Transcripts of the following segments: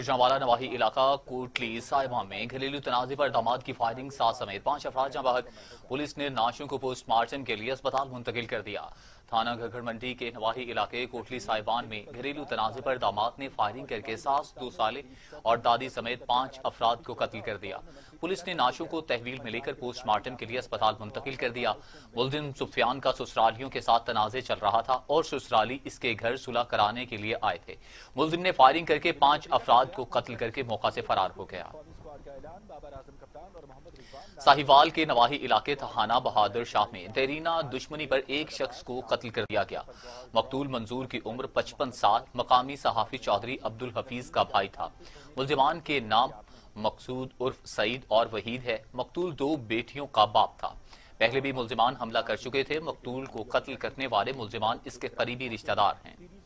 गुजरावाला नवाही इलाका, कोटली, साहिबा में घरेलू तनाजे पर दामाद की फायरिंग सात समेत पाँच अफराज जहाँ पुलिस ने नाशों को पोस्टमार्टम के लिए अस्पताल मुंतकिल कर दिया। थाना घघड़ मंडी के नवाही इलाके कोटली साहिबान में घरेलू तनाजे पर दामाद ने फायरिंग करके सास, दो साले और दादी समेत पाँच अफराद को कत्ल कर दिया। पुलिस ने नाशों को तहवील में लेकर पोस्टमार्टम के लिए अस्पताल मुंतकिल कर दिया। मुलजिम सुफियान का ससुरालियों के साथ तनाजे चल रहा था और ससुराली इसके घर सुलह कराने के लिए आए थे। मुलजिम ने फायरिंग करके पाँच अफराद को कत्ल करके मौका से फरार हो गया। साहिवाल के नवाही इलाके थाना बहादुर शाह में देरीना दुश्मनी पर एक शख्स को कत्ल कर दिया गया। मकतूल मंजूर की उम्र 55 साल, मकामी सहाफी चौधरी अब्दुल हफीज का भाई था। मुलजमान के नाम मकसूद उर्फ़ सईद और वहीद है। मकतूल दो बेटियों का बाप था। पहले भी मुलजमान हमला कर चुके थे। मकतूल को कत्ल करने वाले मुलजमान इसके करीबी रिश्तेदार हैं।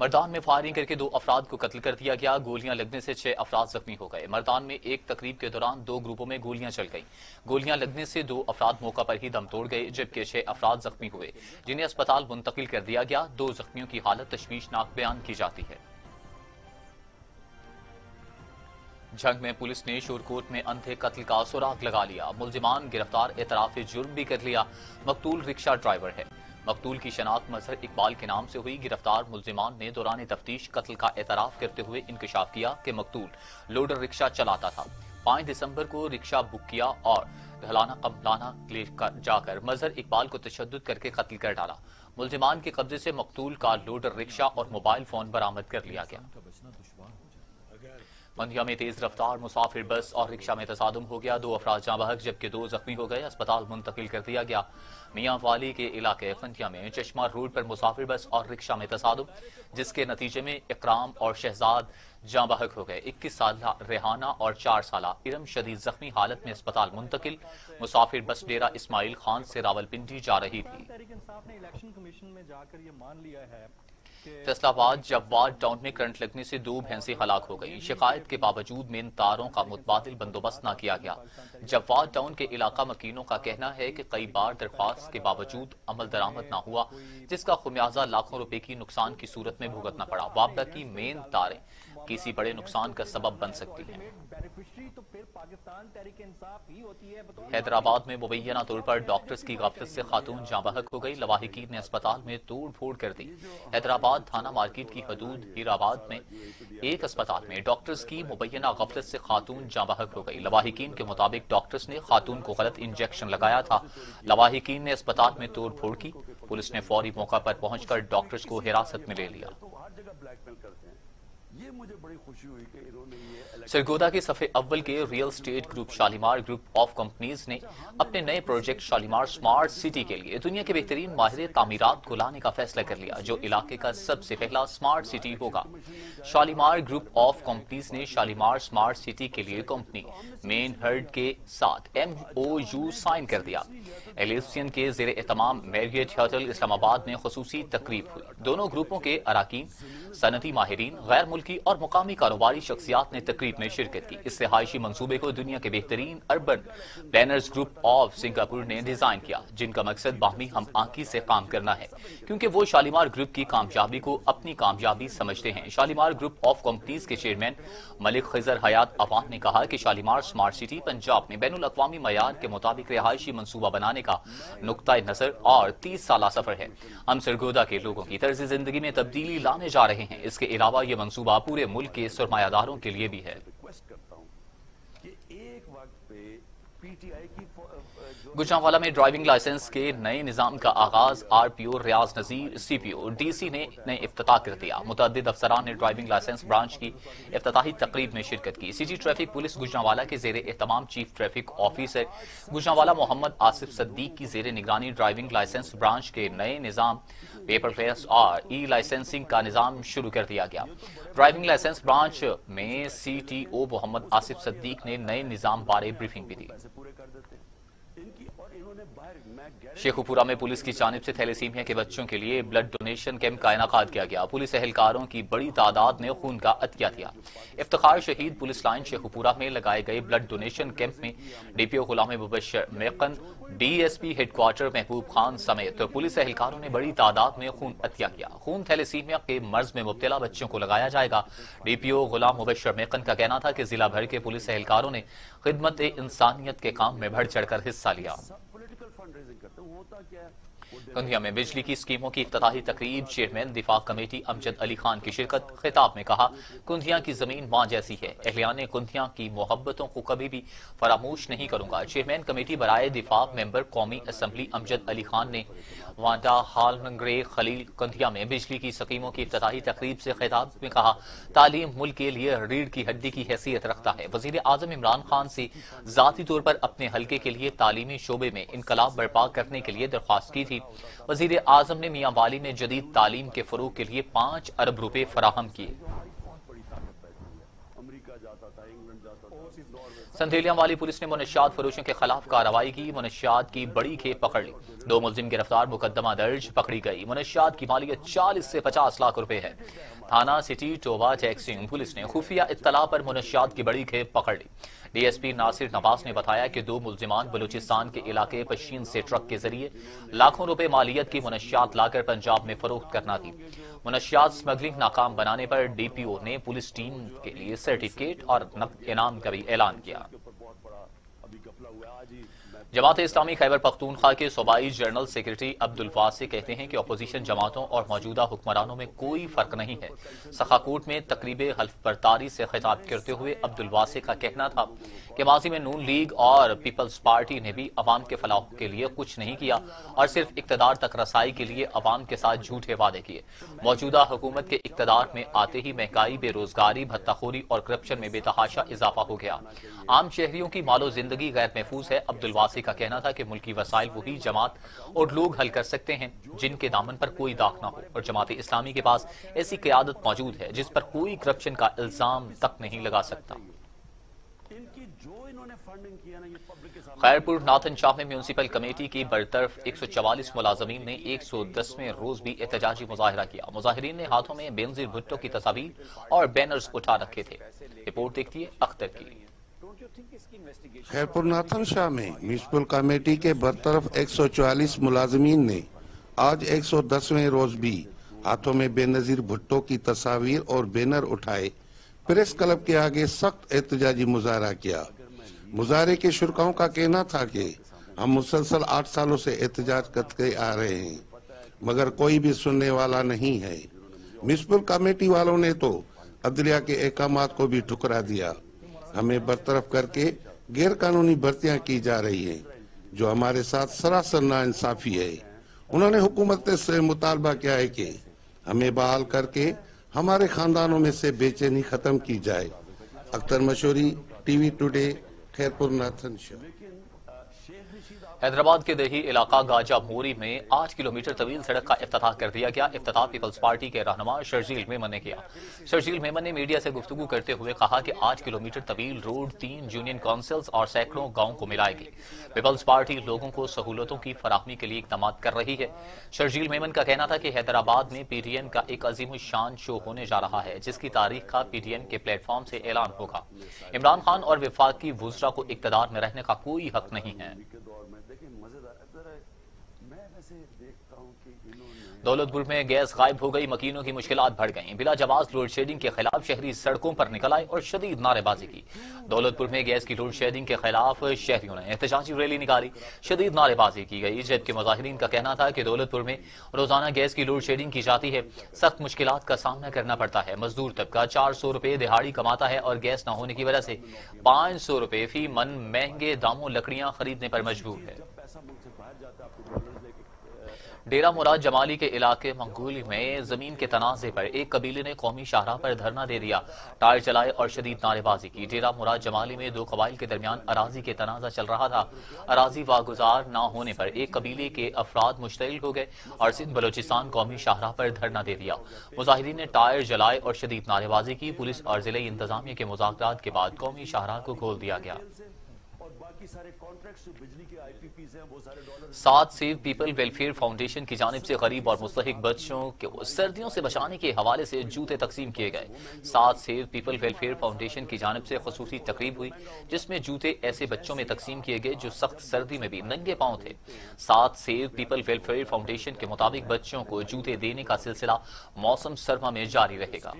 मरदान में फायरिंग करके दो अफराद को कत्ल कर दिया गया। गोलियाँ लगने से छह अफराद जख्मी हो गए। मरदान में एक तकरीब के दौरान दो ग्रुपों में गोलियाँ चल गईं। गोलियाँ लगने से दो अफराद मौका पर ही दम तोड़ गए, जबकि छह अफराद जख्मी हुए, जिन्हें अस्पताल मुंतकिल कर दिया गया। दो जख्मियों की हालत तशवीशनाक बयान की जाती है। जंग में पुलिस ने शोरकोट में अंधे कत्ल का सुराग लगा लिया। मुलजिमान गिरफ़्तार एतराफ जुर्म भी कर लिया। मकतूल रिक्शा ड्राइवर है। मकतूल की शनाख्त मजहर इकबाल के नाम से हुई। गिरफ़्तार मुलजिमान ने दौरान तफ्तीश, कत्ल का एतराफ करते हुए इंकशाफ किया कि मकतूल लोडर रिक्शा चलाता था। पाँच दिसंबर को रिक्शा बुक किया और घलाना कमलाना लेकर जाकर मजहर इकबाल को तशद करके कत्ल कर डाला। मुलजिमान के कब्जे से मकतूल का लोडर रिक्शा और मोबाइल फ़ोन बरामद कर लिया गया। मंदिया में तेज रफ्तार, मुसाफिर बस और रिक्शा में तसादम हो गया। दो अफराज जहाँ बहक, जबकि दो जख्मी हो गए। अस्पताल मुंतकिल कर दिया गया। मियाँ वाली के इलाके खंतिया में चश्मा रोड पर मुसाफिर बस और रिक्शा में तसादम, जिसके नतीजे में इकराम और शहजाद जहाँ बहक हो गए। इक्कीस साल रेहाना और चार साल इरम शदीद जख्मी हालत में अस्पताल मुंतकिल। मुसाफिर बस डेरा इस्माइल खान से रावलपिंडी जा रही थी। फैसलाबाद जवाद टाउन में करंट लगने से दो भैंसें हलाक हो गई। शिकायत के बावजूद मेन तारों का मुतबादल बंदोबस्त न किया गया। जवाद टाउन के इलाका मकीनों का कहना है कि कई बार दरख्वास्त के बावजूद अमल दरामद न हुआ, जिसका खुमियाजा लाखों रुपए की नुकसान की सूरत में भुगतना पड़ा। वापदा की मेन तारें किसी बड़े नुकसान का सबब बन सकती हैं। हैदराबाद में मुबैना तौर पर डॉक्टर्स की गफलत से खातून जाबहक हो गई। लवाहिकीन ने अस्पताल में तोड़ फोड़ कर दी। हैदराबाद थाना मार्केट की हदूद हीराबाद में। एक अस्पताल में डॉक्टर्स की मुबैना गफलत से खातून जाबहक हो गई। लवाहिकीन के मुताबिक डॉक्टर्स ने खातून को गलत इंजेक्शन लगाया था। लवाहिकीन ने अस्पताल में तोड़ फोड़ की। पुलिस ने फौरी मौका पर पहुंचकर डॉक्टर्स को हिरासत में ले लिया। मुझे बड़ी खुशी हुई सरगोदा के सफे अव्वल के real estate group Shalimar group of companies ने अपने नए प्रोजेक्ट शालीमार स्मार्ट सिटी के लिए दुनिया के बेहतरीन माहिर तामीरात को लाने का फैसला कर लिया, जो इलाके का सबसे पहला स्मार्ट सिटी होगा। शालीमार ग्रुप ऑफ़ कंपनीज़ ने शालीमार स्मार्ट सिटी के लिए कंपनी मेन हर्ड के साथ एम ओ यू साइन कर दिया। एलियन के जेर एहतमाम मैरियट होटल इस्लामाबाद में खसूसी तकरीब हुई। दोनों ग्रुपों के अरकान सनती माहरीन गैर मुल्की और मुकामी कारोबारी शख्सियात ने तकरीब में शिरकत की। इस रिहायशी मनसूबे को दुनिया के बेहतरीन urban planners group of Singapore ने डिज़ाइन किया, जिनका मकसद बाहमी हम आंकी से काम करना है, क्योंकि वो शालीमार ग्रुप की कामयाबी को अपनी कामयाबी समझते हैं। शालीमार ग्रुप ऑफ़ कंपनीज़ के चेयरमैन मलिक खजर हयात अवान ने कहा कि शालीमार स्मार्ट सिटी पंजाब में बैन अवी मैार के मुताबिक रिहायशी मनसूबा बनाने का नुकता नज़र और तीस साल सफ़र है। हम सरगोदा के लोगों की तर्ज ज़िंदगी में तब्दीली लाने जा रहे हैं। इसके अलावा ये मनसूबा पूरे मुल्क के सरमायादारों के लिए भी है। गुजरावाला में ड्राइविंग लाइसेंस के नए निज़ाम का आगाज़ RPO Riaz Nazir, CPO, DC ने नए इफ्तः कर दिया। मुतद अफसरान ने ड्राइविंग लाइसेंस ब्रांच की इफ्ताही तकरीब में शिरकत की। सिटी ट्रैफ़िक पुलिस गुजरावाला के जेर एहतमाम chief traffic officer Gujranwala Mohammad Asif Siddique की जेर निगरानी ड्राइविंग लाइसेंस ब्रांच के नए निज़ाम, पेपर पेपरलेस और ई लाइसेंसिंग का निज़ाम शुरू कर दिया गया। ड्राइविंग लाइसेंस ब्रांच में सीटीओ मोहम्मद आसिफ सद्दीक ने नए निज़ाम बारे ब्रीफिंग भी दी। शेखुपुरा में पुलिस की जानब से थैलेसीमिया के बच्चों के लिए ब्लड डोनेशन कैंप का इनका किया गया। पुलिस एहलकारों की बड़ी तादाद ने खून का अतिया दिया इफ्तार शहीद पुलिस लाइन शेखुपुरा में लगाए गए ब्लड डोनेशन कैंप में DPO Ghulam Mubashir Mekan, DSP headquarter Mehboob Khan समेत पुलिस एहलकारों ने बड़ी तादाद में खून अतिया किया। खून थैलेसीमिया के मर्ज में मुबतला बच्चों को लगाया जाएगा। डीपीओ गुलाम मुबशर मेकन का कहना था कि जिला भर के पुलिस एहलकारों ने खिदमत इंसानियत के काम में बढ़ चढ़कर हिस्सा लिया। फंड रेजिंग करते हैं होता क्या है? कंधिया में बिजली की स्कीमों की इफ्ताही तकरीब चेयरमैन दिफा कमेटी अमजद अली खान की शिरकत खिताब में कहा, कुंधिया की ज़मीन माँ जैसी है। एहलियान कुंधिया की मोहब्बतों को कभी भी फरामोश नहीं करूँगा। चेयरमैन कमेटी बराए दिफा मेंबर कौमी असम्बली अमजद अली खान ने वाडा हालमंगरे खलील कंधिया में बिजली की स्कीमों की इफ्ताही तकरीब से खिताब में कहा, तालीम मुल्क के लिए रीढ़ की हड्डी की हैसियत रखता है। वज़ीर आज़म इमरान खान से जाती तौर पर अपने हल्के के लिए तालीमी शोबे में इनकलाब बर्पा करने के लिए दरख्वास्त की थी। वज़ीर आज़म ने मियाँ वाली में जदीद तालीम के फरोग के लिए पाँच अरब रुपए फराहम किए। संधेलिया वाली पुलिस ने मुनशियात फरोशों के खिलाफ कार्रवाई की। मुनशियात की बड़ी खेप पकड़ ली। दो मुलजिम गिरफ़्तार, मुकदमा दर्ज, पकड़ी गई। मुनशियात की मालियत चालीस से पचास लाख रुपए है। थाना, सिटी टोबा टैक्सिंग पुलिस ने खुफिया इतला पर मुनशियात की बड़ी खेप पकड़ ली। डीएसपी नासिर नवाज़ ने बताया कि दो मुलजिमान बलूचिस्तान के इलाके पशीन से ट्रक के ज़रिए लाखों रुपए मालियत की मुनशियात लाकर पंजाब में फरोख्त करना थी। मुनशियात स्मगलिंग नाकाम बनाने पर डीपीओ ने पुलिस टीम के लिए सर्टिफिकेट और इनाम का भी ऐलान किया। जमात इस्लामी खैबर पख्तूनखा के सूबाई जनरल सेक्रेटरी अब्दुल वासे कहते हैं कि अपोजिशन जमातों और मौजूदा हुक्मरानों में कोई फ़र्क नहीं है। सखाकोट में तकरीब हल्फ बरतारी से खिताब करते हुए अब्दुल वासे का कहना था कि माजी में नून लीग और पीपल्स पार्टी ने भी अवाम के फलाह के लिए कुछ नहीं किया और सिर्फ़ इकतदार तक रसाई के लिए अवाम के साथ झूठे वादे किए। मौजूदा हुकूमत के इकतदार में आते ही महँगाई, बेरोजगारी, भत्ताखोरी और करप्शन में बेतहाशा इजाफा हो गया। आम शहरियों की मालो ज़िंदगी गैर महफूज है, अब्दुल वासी का कहना था कि मुल्की वसाइल वही जमात और लोग हल कर सकते हैं, जिनके दामन पर कोई दाग ना हो। और जमात इस्लामी के पास ऐसी क्यादत मौजूद है, जिस पर कोई करप्शन का इल्ज़ाम तक नहीं लगा सकता। खैरपुर नाथन शाह में म्यूनसिपल कमेटी की बरतरफ 144 मुलाजमीन ने 110वें रोज भी एहतजाजी मुजाहरा किया। मुजाहरीन ने हाथों में बेनजीर भुट्टो की तस्वीर और बैनर्स उठा रखे थे। रिपोर्ट देखती है अख्तर की। खैरपुर नाथन शाह में म्यूनसिपल कमेटी के बरतरफ 144 मुलाजमीन ने आज 110वें रोज भी हाथों में बेनजीर भुट्टो की तस्वीर और बैनर उठाए, प्रेस क्लब के आगे सख्त एहतजाजी मुजाहरा किया। मुजाहरे के शुरकाओं का कहना था कि हम मुसलसल आठ सालों से एहतजाज करते आ रहे हैं, मगर कोई भी सुनने वाला नहीं है। म्यूनसिपल कमेटी वालों ने तो अदलिया के अहकाम को भी ठुकरा दिया। हमें बरतरफ करके गैर कानूनी भर्तियाँ की जा रही है, जो हमारे साथ सरासर नाइंसाफी है। उन्होंने हुकूमत से मुतालबा किया है कि हमें बहाल करके हमारे खानदानों में से बेचैनी खत्म की जाए। अख्तर मशहूरी टीवी टुडे खैरपुर नाथन शाह हैदराबाद के दही इलाका गाजा मोरी में आठ किलोमीटर तवील सड़क का अफ्ताह कर दिया गया। अफ्ताह पीपल्स पार्टी के रहनुमा शर्जील मेमन ने किया। शर्जील मेमन ने मीडिया से गुफ्तु करते हुए कहा कि आठ किलोमीटर तवील रोड, तीन यूनियन काउंसिल्स और सैकड़ों गाँव को मिलाएगी। पीपल्स पार्टी लोगों को सहूलतों की फराहमी के लिए इकदाम कर रही है। शर्जील मेमन का कहना था कि हैदराबाद में पीटीएन का एक अजीम शान शो होने जा रहा है, जिसकी तारीख का पीटीएन के प्लेटफॉर्म से ऐलान होगा। इमरान खान और विफाक की वुजरा को इकतदार में रहने का कोई हक नहीं है। और मैच देखिए मज़ेदार दौलतपुर में गैस गायब हो गई मकीनों की मुश्किल बढ़ गई। बिला जवाब लोड शेडिंग के खिलाफ शहरी सड़कों पर निकल आए और शदीद नारेबाजी की। दौलतपुर में गैस की लोड शेडिंग के खिलाफ शहरियों ने एहतजाजी रैली निकाली। शदीद नारेबाजी की गई जबकि मुजाहरीन का कहना था कि दौलतपुर में रोज़ाना गैस की लोड शेडिंग की जाती है। सख्त मुश्किल का सामना करना पड़ता है। मजदूर तबका चार सौ रुपए दिहाड़ी कमाता है और गैस न होने की वजह से पाँच सौ रुपए फ़ी मन महँगे दामों लकड़ियाँ खरीदने पर मजबूर है। डेरा मुराद जमाली के इलाके मंगोली में ज़मीन के तनाजे पर एक कबीले ने कौमी शाहराह पर धरना दे दिया। टायर चलाए और शदीद नारेबाजी की। डेरा मुराद जमाली में दो कबाइल के दरमियान अराजी के तनाजा चल रहा था। अराजी वागुजार न होने पर एक कबीले के अफराद मुश्तिल हो गए और सिंध बलोचिस्तान कौमी शाहराह पर धरना दे दिया। मुजाहिदीन ने टायर जलाए और शदीद नारेबाजी की। पुलिस और ज़िले इंतजामिया के मुजाकर के बाद कौमी शाहरा को खोल दिया गया। सात सेव पीपल वेलफेयर फाउंडेशन की जानब से गरीब और मुस्तक बच्चों को सर्दियों से बचाने के हवाले से जूते तकसीम किए गए। सात सेव पीपल वेलफेयर फाउंडेशन की जानब से खसूस तकरीब हुई जिसमें जूते ऐसे बच्चों में तकसीम किए गए जो सख्त सर्दी में भी नंगे पाँव थे। सात सेव पीपल वेलफेयर फाउंडेशन के मुताबिक बच्चों को जूते देने का सिलसिला मौसम सरमा में जारी रहेगा।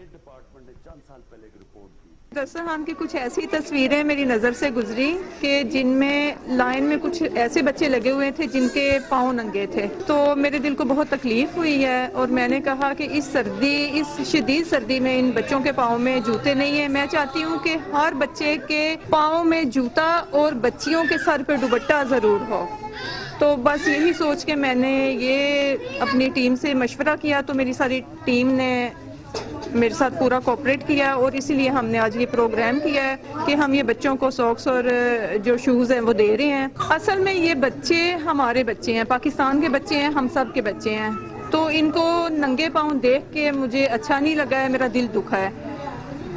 दस्तरखान की कुछ ऐसी तस्वीरें मेरी नज़र से गुजरी कि जिनमें लाइन में कुछ ऐसे बच्चे लगे हुए थे जिनके पाँव नंगे थे। तो मेरे दिल को बहुत तकलीफ़ हुई है और मैंने कहा कि इस सर्दी, इस शदीद सर्दी में इन बच्चों के पाँव में जूते नहीं है। मैं चाहती हूँ कि हर बच्चे के पाँव में जूता और बच्चियों के सर पर दुबट्टा ज़रूर हो। तो बस यही सोच के मैंने ये अपनी टीम से मशवरा किया। तो मेरी सारी टीम ने मेरे साथ पूरा कोऑपरेट किया और इसीलिए हमने आज ये प्रोग्राम किया है कि हम ये बच्चों को सॉक्स और जो शूज़ हैं वो दे रहे हैं। असल में ये बच्चे हमारे बच्चे हैं, पाकिस्तान के बच्चे हैं, हम सब के बच्चे हैं। तो इनको नंगे पाँव देख के मुझे अच्छा नहीं लगा है, मेरा दिल दुखा है।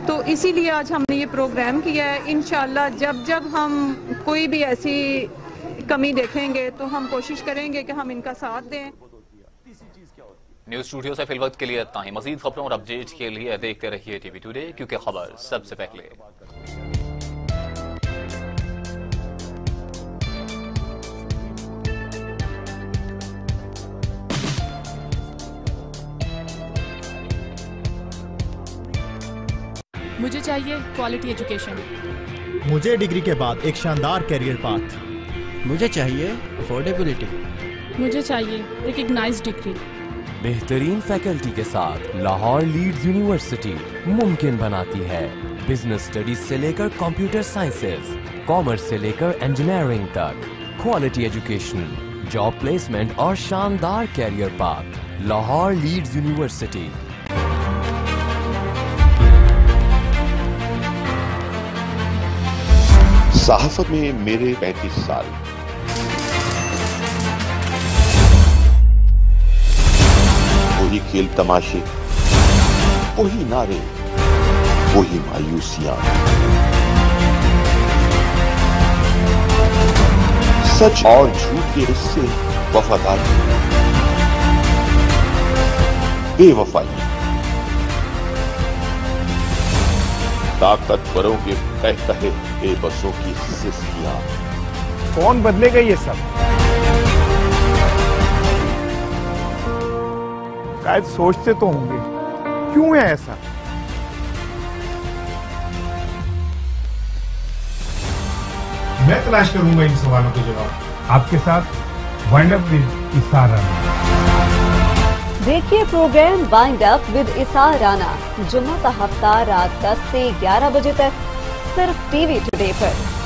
तो इसीलिए आज हमने ये प्रोग्राम किया है। इन जब जब हम कोई भी ऐसी कमी देखेंगे तो हम कोशिश करेंगे कि हम इनका साथ दें। न्यूज़ स्टूडियो से फिल वक्त के लिए इतना ही मजीद खबरों और अपडेट के लिए देखते रहिए टीवी टुडे क्योंकि खबर सबसे पहले। मुझे चाहिए क्वालिटी एजुकेशन मुझे डिग्री के बाद एक शानदार करियर पाथ मुझे चाहिए अफोर्डेबिलिटी मुझे चाहिए रिकग्नाइज डिग्री बेहतरीन फैकल्टी के साथ लाहौर लीड्स यूनिवर्सिटी मुमकिन बनाती है। बिज़नेस स्टडीज़ से लेकर कंप्यूटर साइंसेज कॉमर्स से लेकर इंजीनियरिंग तक। क्वालिटी एजुकेशन जॉब प्लेसमेंट और शानदार career path Lahore Leeds university. सहाफत में मेरे 35 साल। खेल तमाशे। वही नारे, वही मायूसियाँ। सच और झूठ के हिस्से, वफादारी। बेवफाई। ताकतवरों के कह कहे बेबसों की सिस्कियाँ कौन बदलेगा ये सब? शायद सोचते तो होंगे। क्यों है ऐसा? मैं तलाश करूँगा इन सवालों के जवाब। आपके साथ wind up with Isar Rana देखिए programme wind up with Isar Rana जुम्मा का हफ़्ता रात 10 से 11 बजे तक सिर्फ़ टीवी टुडे पर।